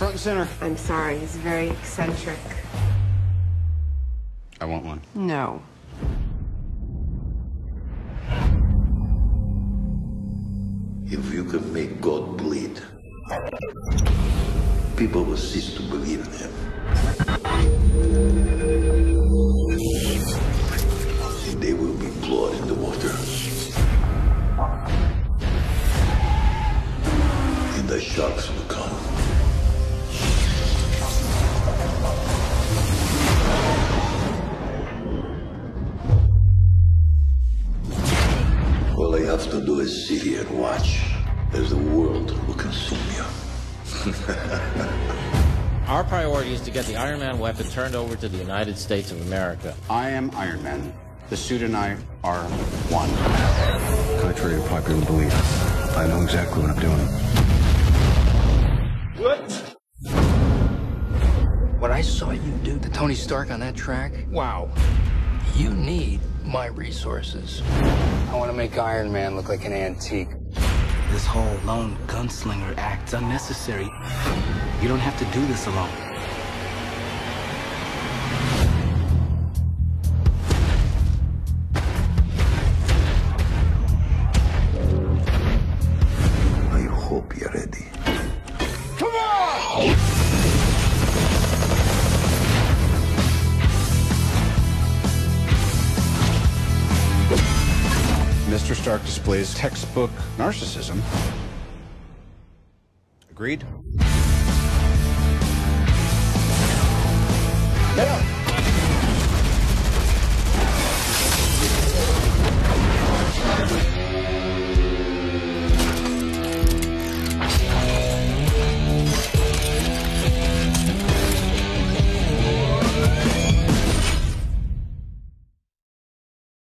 I'm sorry. He's very eccentric. I want one. No. If you can make God bleed, people will cease to believe in him. And they will be blood in the water. And the sharks will come. Do is sit here and watch as the world will consume you. Our priority is to get the Iron Man weapon turned over to the United States of America. I am Iron Man. The suit and I are one. Contrary to popular belief, I know exactly what I'm doing. What? What I saw you do to Tony Stark on that track, wow. You need my resources. I want to make Iron Man look like an antique. This whole lone gunslinger act's unnecessary. You don't have to do this alone. I hope you're ready. Come on! Mr. Stark displays textbook narcissism. Agreed? Yeah.